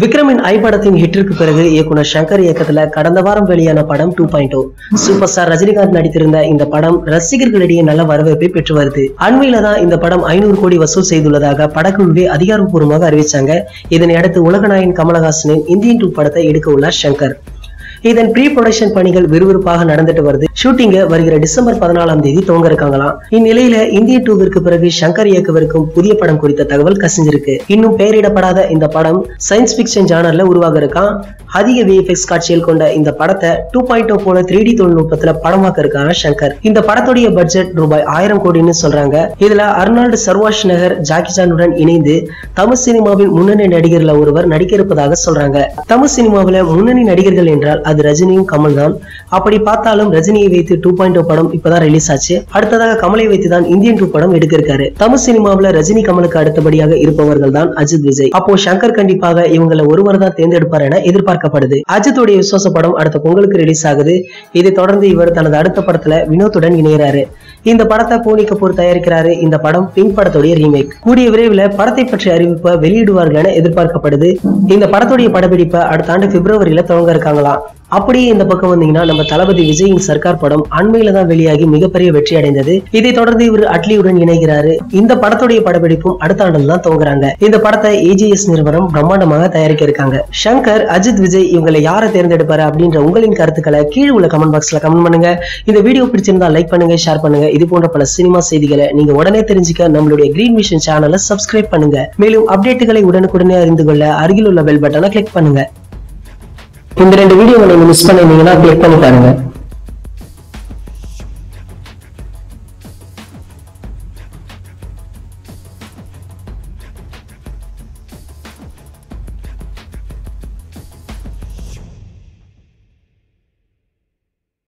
விக்ரமின் ஐ படத்தின் ஹிட்டிற்கு பிறகு இயக்குனர் சங்கர் இயக்கத்துல கடந்த வாரம் வெளியான படம் two point super star Rajinikanth நடித்திருந்த இந்த படம் ரசிகர்களிடையே நல்ல வரவேற்பை பெற்று வருது. அண்மையில தான் இந்த படம் ஐநூறு கோடி வசூல் செய்துள்ளதாக படக்குழுவே அதிகாரப்பூர்வமாக அறிவிச்சாங்க. இதனை அடுத்து உலகநாயகன் கமலஹாசனின் இந்தியன் டூ படத்தை எடுக்க உள்ளார் சங்கர் இதன் ப்ரீ ப்ரொடக்ஷன் பணிகள் விறுவிறுப்பாக நடந்துட்டு வருது. ஷூட்டிங்க வருகிற டிசம்பர் பதினாலாம் தேதி துவங்க இருக்காங்களாம். இந்நிலையில இந்திய டூவிற்கு பிறகு சங்கர் இயக்கவிருக்கும் புதிய படம் குறித்த தகவல் கசிஞ்சிருக்கு. இன்னும் பெயரிடப்படாத இந்த படம் சயின்ஸ் பிக்ஷன் ஜானர்ல உருவாக இருக்கான் அதிக விஎஃப்எக்ஸ் காட்சியில் கொண்ட இந்த படத்தை டூ பாயிண்ட் ஓ போல த்ரீ டி தொழில்நுட்பத்துல படமாக்க இருக்காங்க சங்கர். இந்த படத்துடைய பட்ஜெட் ரூபாய் ஆயிரம் கோடின்னு சொல்றாங்க. இதுல அர்னால்டு சர்வாஷ் நகர் ஜாக்கி சானுடன் இணைந்து தமிழ் சினிமாவின் முன்னணி நடிகர்ல ஒருவர் நடிக்க இருப்பதாக சொல்றாங்க. தமிழ் சினிமாவில முன்னணி நடிகர்கள் என்றால் அது ரஜினியும் கமல் தான். அப்படி பார்த்தாலும் ரஜினியை வைத்து டூ பாயிண்ட் படம் இப்பதான் ரிலீஸ் ஆச்சு. அடுத்ததாக கமலை வைத்து தான் இந்தியன் டூ படம் எடுக்க இருக்காரு தமிழ் சினிமாவில் ரஜினி கமலுக்கு அடுத்தபடியாக இருப்பவர்கள் தான் அஜித் விஜய். அப்போ சங்கர் கண்டிப்பாக இவங்களை ஒருவர் தான் தேர்ந்தெடுப்பார் என எதிர்பார்க்கப்படுது. அஜித்துடைய விசுவாச படம் அடுத்த பொங்கலுக்கு ரிலீஸ் ஆகுது. இதை தொடர்ந்து இவர் தனது அடுத்த படத்துல வினோத்துடன் இணைகிறாரு இந்த படத்தை போனி கபூர் தயாரிக்கிறாரு. இந்த படம் பிங்க் படத்துடைய ரீமேக் கூடிய விரைவில் படத்தை பற்றிய அறிவிப்பை வெளியிடுவார்கள் என எதிர்பார்க்கப்படுது. இந்த படத்துடைய படப்பிடிப்பை அடுத்த ஆண்டு பிப்ரவரியில துவங்க இருக்காங்களாம். அப்படியே இந்த பக்கம் வந்தீங்கன்னா நம்ம தளபதி விஜயின் சர்க்கார் படம் அண்மையில தான் வெளியாகி மிகப்பெரிய வெற்றி அடைந்தது. இதை தொடர்ந்து இவர் அட்லியுடன் இணைகிறாரு. இந்த படத்துடைய படப்பிடிப்பும் அடுத்த ஆண்டில் தான் துவங்குறாங்க. இந்த படத்தை ஏஜிஎஸ் நிறுவனம் பிரம்மாண்டமாக தயாரிக்க இருக்காங்க. சங்கர் அஜித் விஜய் இவங்களை யாரை தேர்ந்தெடுப்பாரு அப்படின்ற உங்களின் கருத்துக்களை கீழே உள்ள கமெண்ட் பாக்ஸ்ல கமெண்ட் பண்ணுங்க. இந்த வீடியோ பிடிச்சிருந்தா லைக் பண்ணுங்க ஷேர் பண்ணுங்க. இது போன்ற பல சினிமா செய்திகளை நீங்க உடனே தெரிஞ்சுக்க நம்மளுடைய கிரீன் மிஷன் சேனலை சப்ஸ்கிரைப் பண்ணுங்க. மேலும் அப்டேட்டுகளை உடனுக்குடனே அறிந்து கொள்ள அருகில் உள்ள பெல் பட்டனை கிளிக் பண்ணுங்க. இந்த ரெண்டு வீடியோ நீங்க மிஸ் பண்ணிருந்தீங்கன்னா கிளிக் பண்ணி பாருங்க.